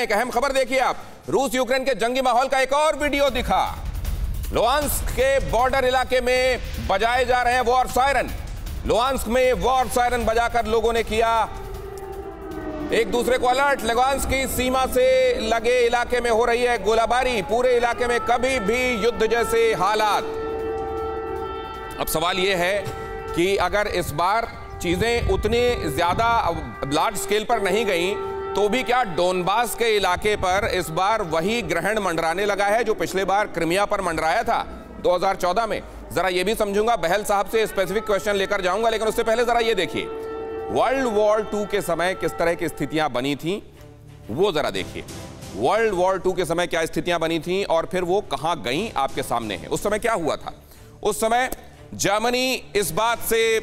एक अहम खबर देखिए आप। रूस यूक्रेन के जंगी माहौल का एक और वीडियो दिखा। लोहांस्क के बॉर्डर इलाके में बजाए जा रहे हैं वॉर सायरन। लोहांस्क में वॉर सायरन बजाकर लोगों ने किया एक दूसरे को अलर्ट। लगांस की सीमा से लगे इलाके में हो रही है गोलाबारी। पूरे इलाके में कभी भी युद्ध जैसे हालात। अब सवाल यह है कि अगर इस बार चीज़ें उतनी ज़्यादा लार्ज स्केल पर नहीं गई तो भी क्या डोनबास के इलाके पर इस बार वही ग्रहण मंडराने लगा है जो पिछले बार क्रिमिया पर मंडराया था? 2014 में। जरा यह भी समझूँगा, बहल साहब से स्पेसिफिक क्वेश्चन लेकर जाऊँगा, लेकिन उससे पहले जरा ये देखिए। वर्ल्ड वॉर टू के समय किस तरह की स्थितियाँ बनी थी, वो जरा देखिए। वर्ल्ड वॉर टू के समय क्या स्थितियाँ बनी थी और फिर वो कहाँ गई आपके सामने है? उस समय क्या हुआ था? उस समय जर्मनी इस बात से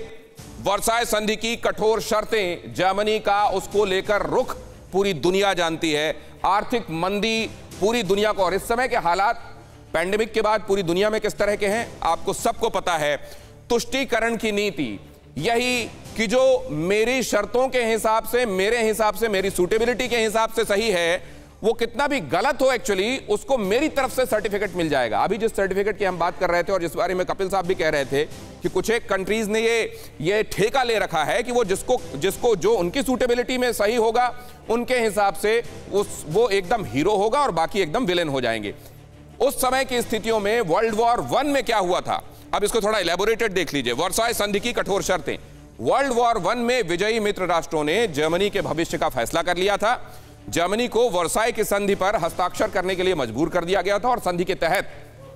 वर्साय संधि की कठोर शर्तें, जर्मनी का उसको लेकर रुख पूरी दुनिया जानती है। आर्थिक मंदी पूरी दुनिया को और इस समय के हालात पैंडेमिक के बाद पूरी दुनिया में किस तरह के हैं, आपको सबको पता है। तुष्टिकरण की नीति, यही कि जो मेरी शर्तों के हिसाब से, मेरे हिसाब से, मेरी सूटेबिलिटी के हिसाब से सही है वो कितना भी गलत हो एक्चुअली उसको मेरी तरफ़ से सर्टिफिकेट मिल जाएगा। अभी जिस सर्टिफिकेट की हम बात कर रहे थे और जिस बारे में कपिल साहब भी कह रहे थे कि कुछ एक कंट्रीज़ ने ये ये ठेका ले रखा है कि वो जिसको जिसको जो उनकी सूटेबिलिटी में सही होगा, उनके हिसाब से उस, वो एकदम हीरो होगा और बाकी एकदम विलेन हो जाएँगे। उस समय की स्थितियों में वर्ल्ड वॉर वन में क्या हुआ था? अब इसको थोड़ा इलेबोरेटेड देख लीजिए। वर्साय संधि की कठोर शर्तें। वर्ल्ड वॉर वन में विजयी मित्र राष्ट्रों ने जर्मनी के भविष्य का फैसला कर लिया था। जर्मनी को वर्साई की संधि पर हस्ताक्षर करने के लिए मजबूर कर दिया गया था और संधि के तहत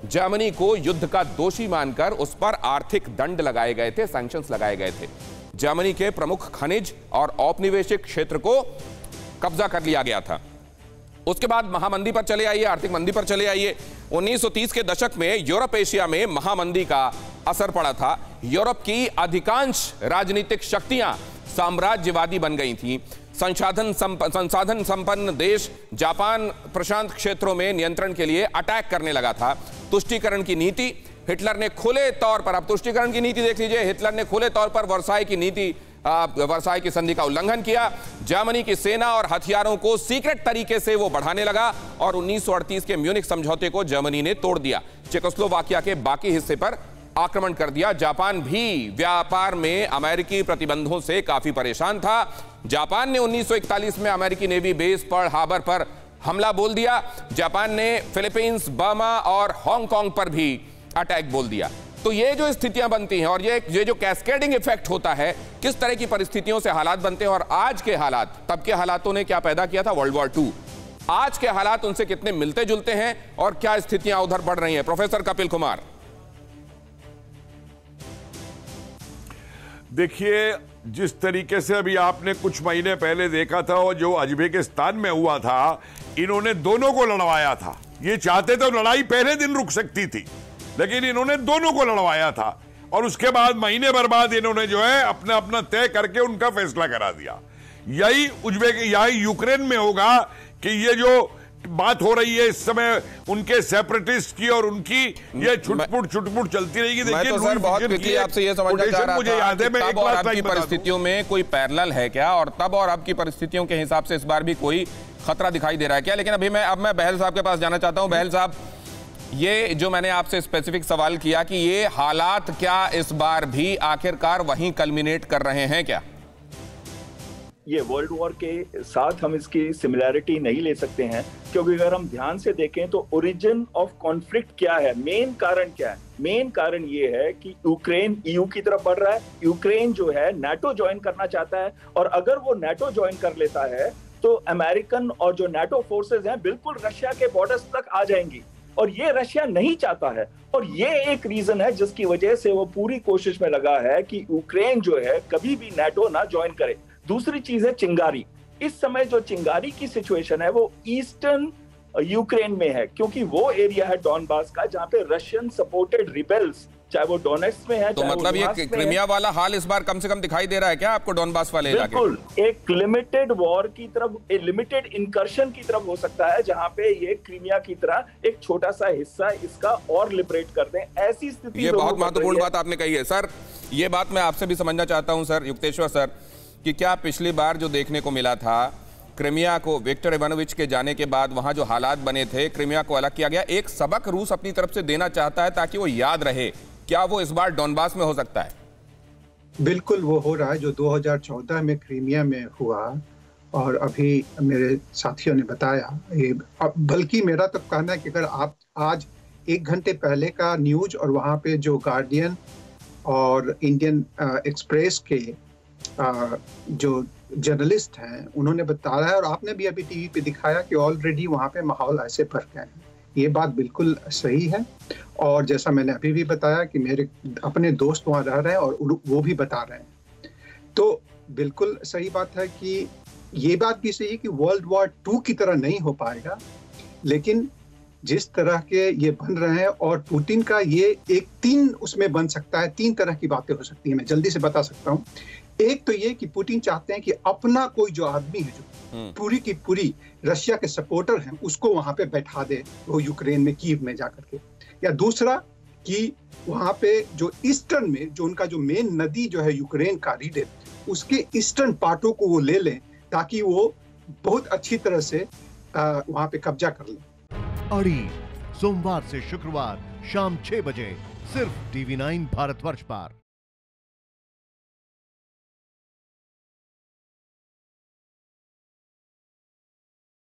जर्मनी को युद्ध का दोषी मानकर उस पर आर्थिक दंड लगाए गए थे सैंक्शंस लगाए गए थे। जर्मनी के प्रमुख खनिज और औपनिवेशिक क्षेत्र को कब्जा कर लिया गया था। उसके बाद महामंदी पर चले आइए, आर्थिक मंदी पर चले आइए। 1930 के दशक में यूरोप एशिया में महामंदी का असर पड़ा था। यूरोप की अधिकांश राजनीतिक शक्तियाँ साम्राज्यवादी बन गई थी। संसाधन संसाधन संपन्न देश जापान प्रशांत क्षेत्रों में नियंत्रण के लिए अटैक करने लगा था। तुष्टीकरण की नीति, हिटलर ने खुले तौर पर अब तुष्टीकरण की नीति देख लीजिए, हिटलर ने खुले तौर पर वर्साई की नीति वर्साई की संधि का उल्लंघन किया। जर्मनी की सेना और हथियारों को सीक्रेट तरीके से वो बढ़ाने लगा और 1938 के म्यूनिक समझौते को जर्मनी ने तोड़ दिया। चेकोस्लोवाकिया के बाकी हिस्से पर आक्रमण कर दिया। जापान भी व्यापार में अमेरिकी प्रतिबंधों से काफ़ी परेशान था। जापान ने 1941 में अमेरिकी नेवी बेस पर हार्बर पर हमला बोल दिया। जापान ने फिलीपींस, बर्मा और हांगकांग पर भी अटैक बोल दिया। तो ये जो स्थितियाँ बनती हैं और ये ये जो कैस्केडिंग इफ़ेक्ट होता है, किस तरह की परिस्थितियों से हालात बनते हैं और आज के हालात, तब के हालातों ने क्या पैदा किया था? वर्ल्ड वॉर टू आज के हालात उनसे कितने मिलते जुलते हैं और क्या स्थितियाँ उधर बढ़ रही हैं? प्रोफेसर कपिल कुमार। देखिए जिस तरीके से अभी आपने कुछ महीने पहले देखा था और जो अजबेकिस्तान में हुआ था, इन्होंने दोनों को लड़वाया था। ये चाहते तो लड़ाई पहले दिन रुक सकती थी, लेकिन इन्होंने दोनों को लड़वाया था और उसके बाद महीने भर बाद इन्होंने जो है अपना अपना तय करके उनका फैसला करा दिया। यही उज्बेक यही यूक्रेन में होगा कि ये जो बात हो रही है इस समय उनके सेपरेटिस्ट की और उनकी ये छुटपुट छुटपुट चलती रहेगी। देखिए तो सर बहुत क्विकली आपसे ये समझना चाह रहा मुझे याद है मैं तब और अब परिस्थितियों में कोई पैरेलल है क्या? और तब और अब की परिस्थितियों के हिसाब से इस बार भी कोई खतरा दिखाई दे रहा है क्या? लेकिन अभी मैं अब मैं बहल साहब के पास जाना चाहता हूँ। बहल साहब ये जो मैंने आपसे स्पेसिफिक सवाल किया कि ये हालात क्या इस बार भी आखिरकार वहीं कल्मिनेट कर रहे हैं क्या? ये वर्ल्ड वॉर के साथ हम इसकी सिमिलैरिटी नहीं ले सकते हैं, क्योंकि अगर हम ध्यान से देखें तो ओरिजिन ऑफ़ कॉन्फ्लिक्ट क्या है? मेन कारण क्या है? मेन कारण ये है कि यूक्रेन ईयू की तरफ़ बढ़ रहा है। यूक्रेन जो है नेटो ज्वाइन करना चाहता है, और अगर वो नेटो ज्वाइन कर लेता है तो अमेरिकन और जो नेटो फोर्सेज हैं बिल्कुल रशिया के बॉर्डर्स तक आ जाएँगी। और ये रशिया नहीं चाहता है। और ये एक रीजन है जिसकी वजह से वो पूरी कोशिश में लगा है कि यूक्रेन जो है कभी भी नेटो ना ज्वाइन करे। दूसरी चीज़ है चिंगारी। इस समय जो चिंगारी की सिचुएशन है वो ईस्टर्न यूक्रेन में है क्योंकि वो एरिया है डॉनबास का जहाँ पे रशियन सपोर्टेड रिबेल्स चाहे वो डोनेट्स में है तो मतलब ये क्रिमिया वाला हाल इस बार कम से कम दिखाई दे रहा है क्या आपको डॉनबास वाले बिल्कुल एक लिमिटेड वॉर की तरफ़ एक लिमिटेड इंकर्शन की तरफ़ हो सकता है जहाँ पे ये क्रीमिया की तरह एक छोटा सा हिस्सा इसका और लिबरेट कर दें। ऐसी स्थिति ये बहुत महत्वपूर्ण बात आपने कही है। सर ये बात मैं आपसे भी समझना चाहता हूँ सर युक्तेश्वर सर। कि क्या पिछली बार जो देखने को मिला था, क्रिमिया को विक्टर इवानोविच के जाने के बाद वहाँ जो हालात बने थे, क्रिमिया को अलग किया गया। एक सबक रूस अपनी तरफ़ से देना चाहता है ताकि वो याद रहे। क्या वो इस बार डॉनबास में हो सकता है? बिल्कुल वो हो रहा है, जो 2014 में क्रीमिया में हुआ। और अभी मेरे साथियों ने बताया, ये बल्कि मेरा तो कहना है कि अगर आप आज एक घंटे पहले का न्यूज़ और वहाँ पे जो गार्डियन और इंडियन एक्सप्रेस के जो जर्नलिस्ट हैं, उन्होंने बताया है और आपने भी अभी टीवी पे दिखाया कि ऑलरेडी वहाँ पे माहौल ऐसे भर गए हैं। ये बात बिल्कुल सही है। और जैसा मैंने अभी भी बताया कि मेरे अपने दोस्त वहाँ रह रहे हैं और वो भी बता रहे हैं। तो बिल्कुल सही बात है कि ये बात भी सही है कि वर्ल्ड वॉर टू की तरह नहीं हो पाएगा, लेकिन जिस तरह के ये बन रहे हैं और पुतिन का ये एक तीन उसमें बन सकता है, तीन तरह की बातें हो सकती है। मैं जल्दी से बता सकता हूँ एक तो ये कि पुतिन चाहते हैं कि अपना कोई जो आदमी है जो हम्म। पूरी की पूरी रशिया के सपोर्टर हैं उसको वहाँ पे बैठा दे वो यूक्रेन में कीव में जाकर के। या दूसरा कि वहाँ पे जो ईस्टर्न में जो उनका जो मेन नदी जो है यूक्रेन का रीडे उसके ईस्टर्न पार्टों को वो ले लें ताकि वो बहुत अच्छी तरह से वहाँ पे कब्जा कर लें। अड़ी सोमवार से शुक्रवार शाम छह बजे सिर्फ़ टीवी नाइन भारतवर्ष पर।